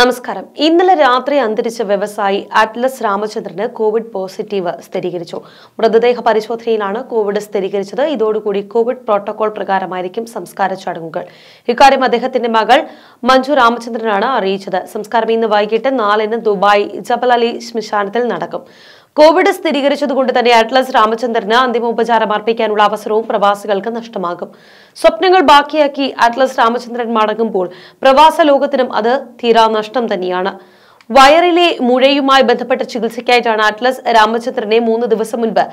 നമസ്കാരം. ഇന്നലെ രാത്രി അന്തരിച്ച വ്യവസായി അറ്റ്ലസ് രാമചന്ദ്രന് കോവിഡ് പോസിറ്റീവ് സ്ഥിരീകരിച്ചു. മൃതദേഹ പരിശോധനയിലാണ് കോവിഡ് സ്ഥിരീകരിച്ചത്. ഇതോടുകൂടി കോവിഡ് പ്രോട്ടോകോൾ പ്രകാരമായിരിക്കും സംസ്കാര ചടങ്ങുകൾ. ഇക്കാര്യം അദ്ദേഹത്തിന്റെ മകൾ മഞ്ജു രാമചന്ദ്രനാണ് അറിയിച്ചത്. സംസ്കാരം ഇന്ന് വൈകിട്ട് നാലിന് ദുബായ് ജബൽ അലി ശ്മശാനത്തിൽ നടക്കും. കോവിഡ് സ്ഥിരീകരിച്ചതുകൊണ്ട് തന്നെ അറ്റ്ലസ് രാമചന്ദ്രന് അന്തിമോപചാരം അർപ്പിക്കാനുള്ള അവസരവും പ്രവാസികൾക്ക് നഷ്ടമാകും. സ്വപ്നങ്ങൾ ബാക്കിയാക്കി അറ്റ്ലസ് രാമചന്ദ്രൻ മടങ്ങുമ്പോൾ പ്രവാസ ലോകത്തിനും അത് തീരാ നഷ്ടം തന്നെയാണ്. വയറിലെ മുഴയുമായി ബന്ധപ്പെട്ട ചികിത്സയ്ക്കായിട്ടാണ് അറ്റ്ലസ് രാമചന്ദ്രനെ മൂന്ന് ദിവസം മുൻപ്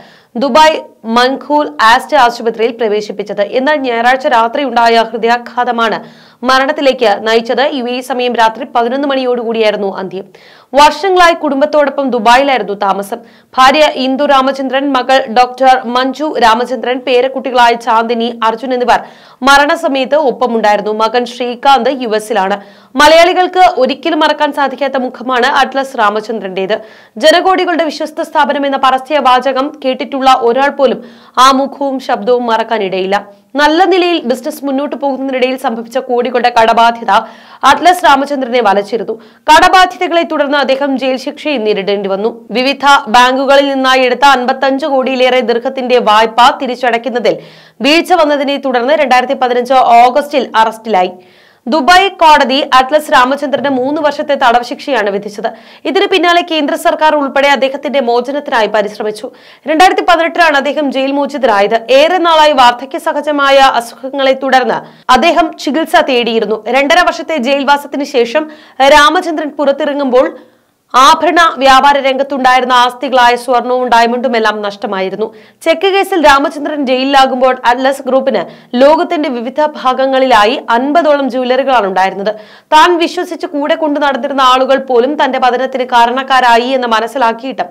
ദുബായ് മൻഖൂൽ ആസ്റ്റ് ആശുപത്രിയിൽ പ്രവേശിപ്പിച്ചത്. എന്നാൽ ഞായറാഴ്ച രാത്രി ഉണ്ടായ ഹൃദയാഘാതമാണ് മരണത്തിലേക്ക് നയിച്ചത് യു എ സമയം രാത്രി പതിനൊന്ന് മണിയോടുകൂടിയായിരുന്നു അന്ത്യം. വർഷങ്ങളായി കുടുംബത്തോടൊപ്പം ദുബായിലായിരുന്നു താമസം. ഭാര്യ ഇന്ദു രാമചന്ദ്രൻ മകൾ ഡോക്ടർ മഞ്ജു രാമചന്ദ്രൻ പേരക്കുട്ടികളായ ചാന്ദിനി അർജുൻ എന്നിവർ മരണസമയത്ത് ഒപ്പമുണ്ടായിരുന്നു. മകൻ ശ്രീകാന്ത് യു എസിലാണ്. മലയാളികൾക്ക് ഒരിക്കലും മറക്കാൻ സാധിക്കാത്ത മുഖമാണ് അറ്റ്ലസ് രാമചന്ദ്രന്റേത്. ജനകോടികളുടെ വിശ്വസ്ത സ്ഥാപനം എന്ന പരസ്യ വാചകം കേട്ടിട്ടുള്ള ഒരാൾ പോലും ആ മുഖവും ശബ്ദവും മറക്കാനിടയില്ല. നല്ല നിലയിൽ ബിസിനസ് മുന്നോട്ട് പോകുന്നതിനിടയിൽ സംഭവിച്ച കോടികളുടെ കടബാധ്യത അറ്റ്ലസ് രാമചന്ദ്രനെ വലച്ചിരുന്നു. കടബാധ്യതകളെ തുടർന്ന് അദ്ദേഹം ജയിൽ ശിക്ഷയും നേരിടേണ്ടി വന്നു. വിവിധ ബാങ്കുകളിൽ നിന്നായി എടുത്ത അൻപത്തഞ്ച് കോടിയിലേറെ ദീർഘത്തിന്റെ വായ്പ തിരിച്ചടയ്ക്കുന്നതിൽ വീഴ്ച വന്നതിനെ തുടർന്ന് രണ്ടായിരത്തി പതിനഞ്ച് ഓഗസ്റ്റിൽ അറസ്റ്റിലായി. ദുബായ് കോടതി അറ്റ്ലസ് രാമചന്ദ്രന് മൂന്ന് വർഷത്തെ തടവ് ശിക്ഷയാണ് വിധിച്ചത്. ഇതിന് പിന്നാലെ കേന്ദ്ര സർക്കാർ ഉൾപ്പെടെ അദ്ദേഹത്തിന്റെ മോചനത്തിനായി പരിശ്രമിച്ചു. രണ്ടായിരത്തി പതിനെട്ടിലാണ് അദ്ദേഹം ജയിൽ മോചിതരായത്. ഏറെ നാളായി വാർദ്ധക്യ സഹജമായ അസുഖങ്ങളെ തുടർന്ന് അദ്ദേഹം ചികിത്സ തേടിയിരുന്നു. രണ്ടര വർഷത്തെ ജയിൽവാസത്തിന് ശേഷം രാമചന്ദ്രൻ പുറത്തിറങ്ങുമ്പോൾ ആഭരണ വ്യാപാര രംഗത്തുണ്ടായിരുന്ന ആസ്തികളായ സ്വർണവും ഡയമണ്ടും എല്ലാം നഷ്ടമായിരുന്നു. ചെക്ക് കേസിൽ രാമചന്ദ്രൻ ജയിലിലാകുമ്പോൾ അറ്റ്ലസ് ഗ്രൂപ്പിന് ലോകത്തിന്റെ വിവിധ ഭാഗങ്ങളിലായി അൻപതോളം ജ്വല്ലറികളാണ് ഉണ്ടായിരുന്നത്. താൻ വിശ്വസിച്ച് കൂടെ കൊണ്ടു നടന്നിരുന്ന ആളുകൾ പോലും തന്റെ പതനത്തിന് കാരണക്കാരായി എന്ന് മനസ്സിലാക്കിയിട്ട്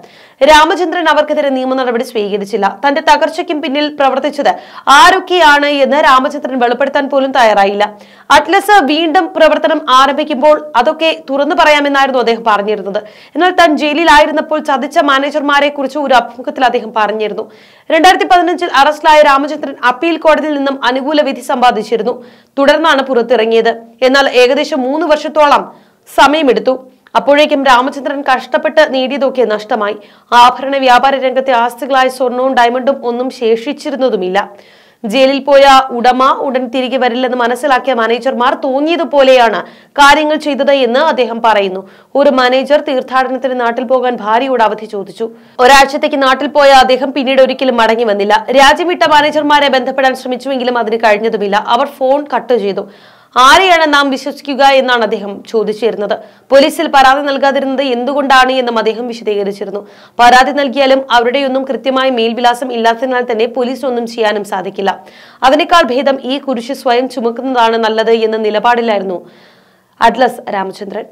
രാമചന്ദ്രൻ അവർക്കെതിരെ നിയമ നടപടി സ്വീകരിച്ചില്ല. തന്റെ തകർച്ചയ്ക്കും പിന്നിൽ പ്രവർത്തിച്ചത് ആരൊക്കെയാണ് എന്ന് രാമചന്ദ്രൻ വെളിപ്പെടുത്താൻ പോലും തയ്യാറായില്ല. അറ്റ്ലസ് വീണ്ടും പ്രവർത്തനം ആരംഭിക്കുമ്പോൾ അതൊക്കെ തുറന്നു പറയാമെന്നായിരുന്നു അദ്ദേഹം പറഞ്ഞിരുന്നത്. എന്നാൽ താൻ ജയിലിലായിരുന്നപ്പോൾ ചതിച്ച മാനേജർമാരെ കുറിച്ച് ഒരു അഭിമുഖത്തിൽ അദ്ദേഹം പറഞ്ഞിരുന്നു. രണ്ടായിരത്തി പതിനഞ്ചിൽ അറസ്റ്റിലായ രാമചന്ദ്രൻ അപ്പീൽ കോടതിയിൽ നിന്നും അനുകൂല വിധി സമ്പാദിച്ചിരുന്നു. തുടർന്നാണ് പുറത്തിറങ്ങിയത്. എന്നാൽ ഏകദേശം മൂന്ന് വർഷത്തോളം സമയമെടുത്തു. അപ്പോഴേക്കും രാമചന്ദ്രൻ കഷ്ടപ്പെട്ട് നേടിയതൊക്കെ നഷ്ടമായി. ആഭരണ വ്യാപാര രംഗത്തെ ആസ്തികളായ സ്വർണവും ഡയമണ്ടും ഒന്നും ശേഷിച്ചിരുന്നതുമില്ല. ജയിലിൽ പോയ ഉടമ ഉടൻ തിരികെ വരില്ലെന്ന് മനസ്സിലാക്കിയ മാനേജർമാർ തോന്നിയതുപോലെയാണ് കാര്യങ്ങൾ ചെയ്തത് എന്ന് അദ്ദേഹം പറയുന്നു. ഒരു മാനേജർ തീർത്ഥാടനത്തിന് നാട്ടിൽ പോകാൻ ഭാര്യയോട് അവധി ചോദിച്ചു. ഒരാഴ്ചത്തേക്ക് നാട്ടിൽ പോയ അദ്ദേഹം പിന്നീട് ഒരിക്കലും മടങ്ങി വന്നില്ല. രാജ്യം വിട്ട മാനേജർമാരെ ബന്ധപ്പെടാൻ ശ്രമിച്ചുവെങ്കിലും അതിന് കഴിഞ്ഞതുമില്ല. അവർ ഫോൺ കട്ട് ചെയ്തു. ആരെയാണ് നാം വിശ്വസിക്കുക എന്നാണ് അദ്ദേഹം ചോദിച്ചിരുന്നത്. പോലീസിൽ പരാതി നൽകാതിരുന്നത് എന്തുകൊണ്ടാണ് എന്നും അദ്ദേഹം വിശദീകരിച്ചിരുന്നു. പരാതി നൽകിയാലും അവരുടെയൊന്നും കൃത്യമായ മേൽവിലാസം ഇല്ലാത്തതിനാൽ തന്നെ പോലീസ് ഒന്നും ചെയ്യാനും സാധിക്കില്ല. അതിനേക്കാൾ ഭേദം ഈ കുരിശ് സ്വയം ചുമക്കുന്നതാണ് നല്ലത് എന്ന നിലപാടിലായിരുന്നു അഡ്ലസ് രാമചന്ദ്രൻ.